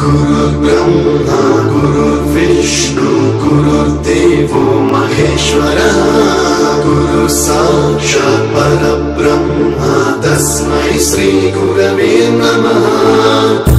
गुरुर्ब्रह्मा गुरुर्विष्णु गुरुर्देवो महेश्वरः गुरु साक्षात् परब्रह्मा तस्मै श्रीगुरवे नमः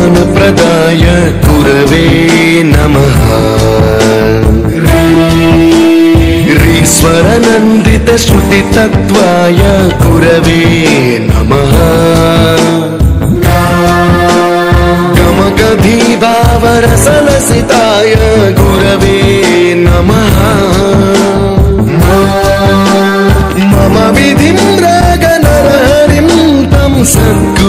सप्तस्वरामृतज्ञानप्रदाय गुरवे नमः। ह्रीश्वरनन्दितश्रुतितत्त्वाय गुरवे नमः। गमगधीभावरसलसिताय गुरवे नमः। मम विधिं रागनरहरिं तं सद्गुरुं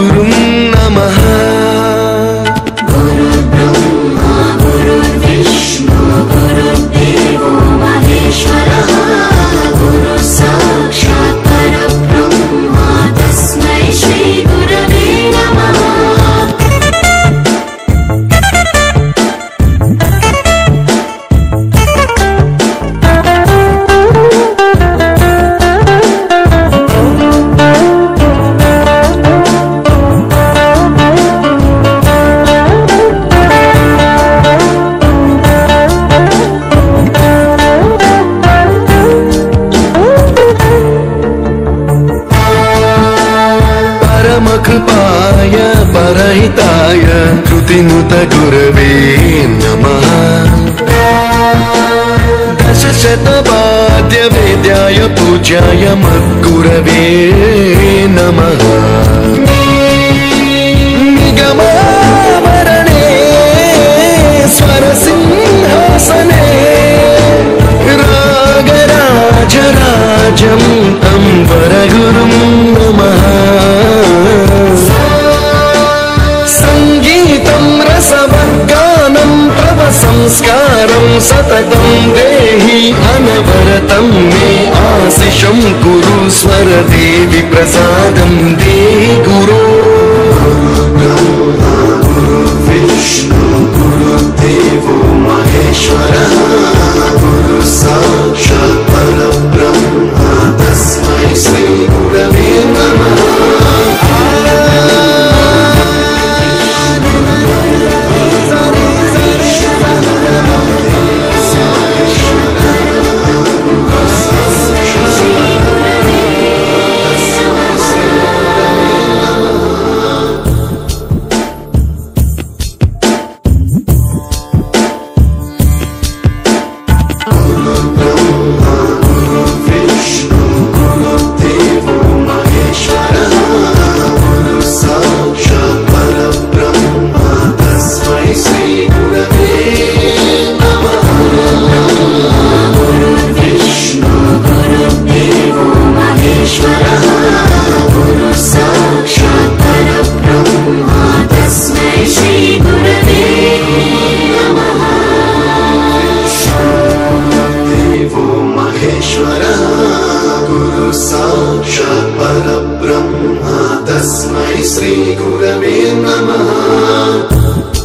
परमकृपाय परहिताय कृतिनुत गुरवे नमः। दशशतवाद्यवेद्याय पूज्याय मद्गुरवे नमः। निगमावरणे स्वरसिंहासने रागराजराजं तं सततं देहि अनवरतं मे आशिषं कुरु स्वरदेवि प्रसादं देहि साक्षात् परब्रह्मा तस्मै श्रीगुरवे नमः